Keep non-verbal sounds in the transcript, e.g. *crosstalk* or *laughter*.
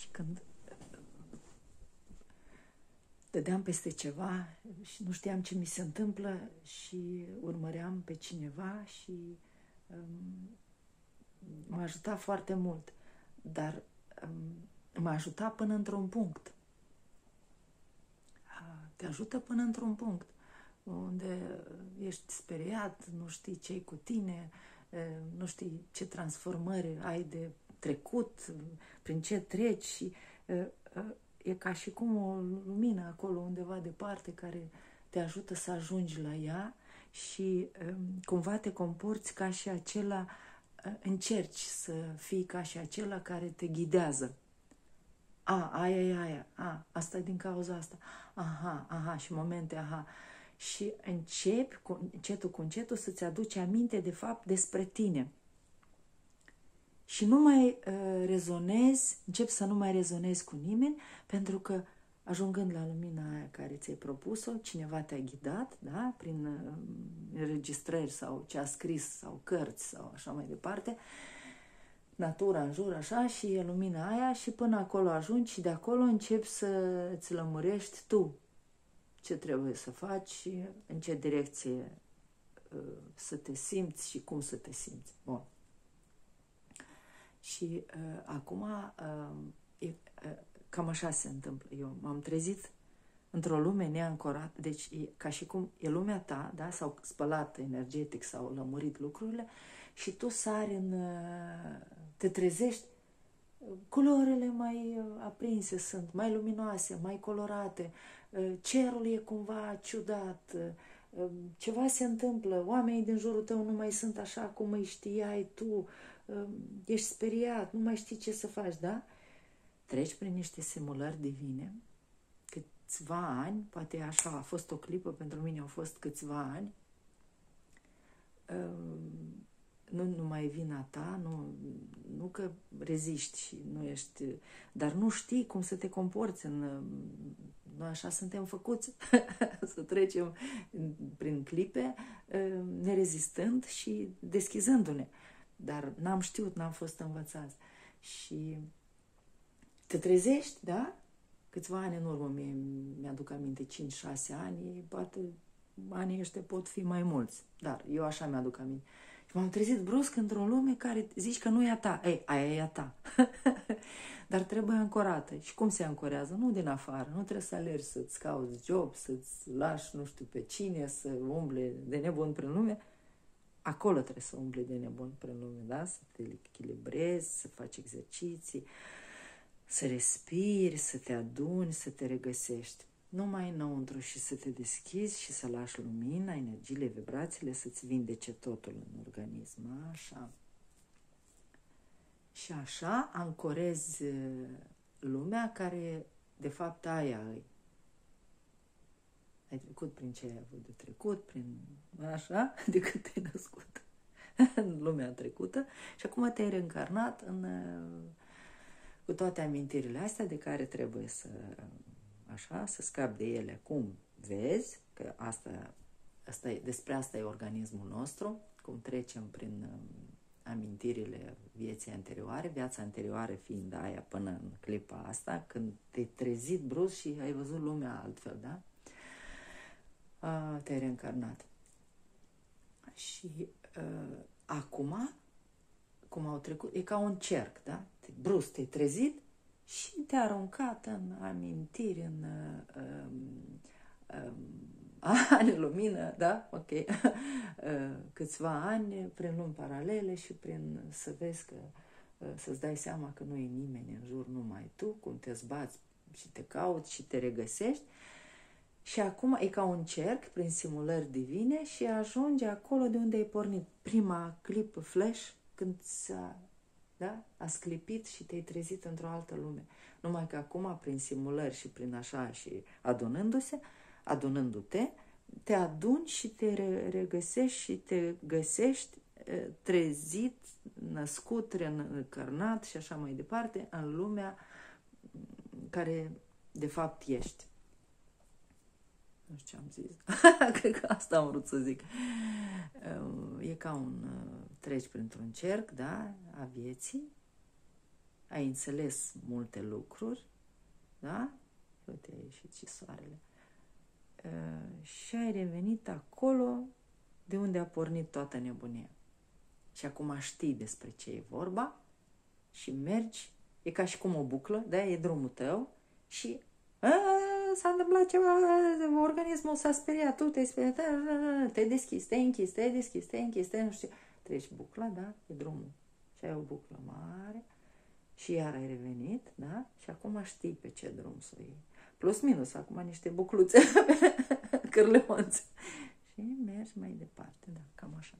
și când dădeam peste ceva și nu știam ce mi se întâmplă și urmăream pe cineva și um, m-a ajutat foarte mult, dar um, m-a ajutat până într-un punct. Te ajută până într-un punct unde ești speriat, nu știi ce cu tine, nu știi ce transformări ai de trecut, prin ce treci și e ca și cum o lumină acolo undeva departe care te ajută să ajungi la ea și cumva te comporți ca și acela, încerci să fii ca și acela care te ghidează. A, aia e aia, a, asta e din cauza asta, aha, aha, și momente, aha. Și începi cu, încetul cu încetul să-ți aduci aminte de fapt despre tine și nu mai uh, rezonezi, încep să nu mai rezonezi cu nimeni, pentru că ajungând la lumina aia care ți-ai propus-o, cineva te-a ghidat, da, prin uh, înregistrări sau ce a scris sau cărți sau așa mai departe, natura în jur, așa, și e lumina aia și până acolo ajungi și de acolo începi să îți lămurești tu ce trebuie să faci, în ce direcție uh, să te simți și cum să te simți. Bun. Și uh, acum uh, e, uh, cam așa se întâmplă. Eu m-am trezit într-o lume neancorată, deci e ca și cum e lumea ta, da, s-au spălat energetic, s-au lămurit lucrurile și tu sari în, uh, te trezești, culorile mai uh, aprinse sunt, mai luminoase, mai colorate, uh, cerul e cumva ciudat, ceva se întâmplă, oamenii din jurul tău nu mai sunt așa cum îi știai tu, ești speriat, nu mai știi ce să faci, da? Treci prin niște simulări divine, câțiva ani, poate așa a fost o clipă, pentru mine au fost câțiva ani, nu numai vina ta, nu, nu că reziști și nu ești, dar nu știi cum să te comporți în, noi așa suntem făcuți *laughs* să trecem prin clipe nerezistând și deschizându-ne dar n-am știut, n-am fost învățați. Și te trezești, da? Câțiva ani în urmă, mie, mi-aduc aminte, 5-6 ani, poate anii ăștia pot fi mai mulți, dar eu așa mi-aduc aminte. Și m-am trezit brusc într-o lume care zici că nu e a ta. Ei, aia e a ta. *laughs* Dar trebuie ancorată. Și cum se ancorează? Nu din afară. Nu trebuie să alergi să-ți cauți job, să-ți lași nu știu pe cine, să umble de nebun prin lume, acolo trebuie să umbli de nebun prin lume, da? Să te echilibrezi, să faci exerciții, să respiri, să te aduni, să te regăsești. Numai înăuntru și să te deschizi și să lași lumina, energiile, vibrațiile să-ți vindece totul în organism. Așa. Și așa ancorezi uh, lumea care de fapt aia îi ai trecut prin ce ai avut de trecut, prin așa, *laughs* de când te-ai născut. *laughs* În lumea trecută. Și acum te-ai reîncarnat în, cu toate amintirile astea de care trebuie să, așa, să scapi de ele. Cum vezi, că asta, asta e, despre asta e organismul nostru, cum trecem prin um, amintirile vieții anterioare, viața anterioară fiind aia până în clipa asta, când te-ai trezit brusc și ai văzut lumea altfel, da? te-ai reîncarnat. Și uh, acum, cum au trecut, e ca un cerc, da? Brusc te-ai trezit și te-a aruncat în amintiri, în uh, *laughs* uh, ani lumină, da? Ok. *laughs* uh, câțiva ani prin lumi paralele și prin să vezi că uh, să-ți dai seama că nu e nimeni în jur, numai tu, cum te zbați și te cauți și te regăsești și acum e ca un cerc prin simulări divine și ajunge acolo de unde ai pornit. Prima clipă flash când s-a, da? a sclipit și te-ai trezit într-o altă lume. Numai că acum, prin simulări și prin așa și adunându-se, adunându-te, te aduni și te regăsești și te găsești trezit, născut, reîncarnat și așa mai departe în lumea care de fapt ești. Nu știu ce am zis. *laughs* Cred că asta am vrut să zic. E ca un... Uh, treci printr-un cerc, da, a vieții ai înțeles multe lucruri, da? Uite, a ieșit și soarele. Uh, și ai revenit acolo de unde a pornit toată nebunia. Și acum știi despre ce e vorba și mergi, e ca și cum o buclă, da, e drumul tău și a, s-a întâmplat ceva, organismul s-a speriat, tu te-ai speriat, te-ai deschis, te-ai închis, te-ai deschis, te-ai închis, te nu știu, treci bucla, da, e drumul. Și ai o buclă mare și iar ai revenit, da, și acum știi pe ce drum să iei. Plus minus, acum niște bucluțe, *laughs* cârleonțe. Și mergi mai departe, da, cam așa.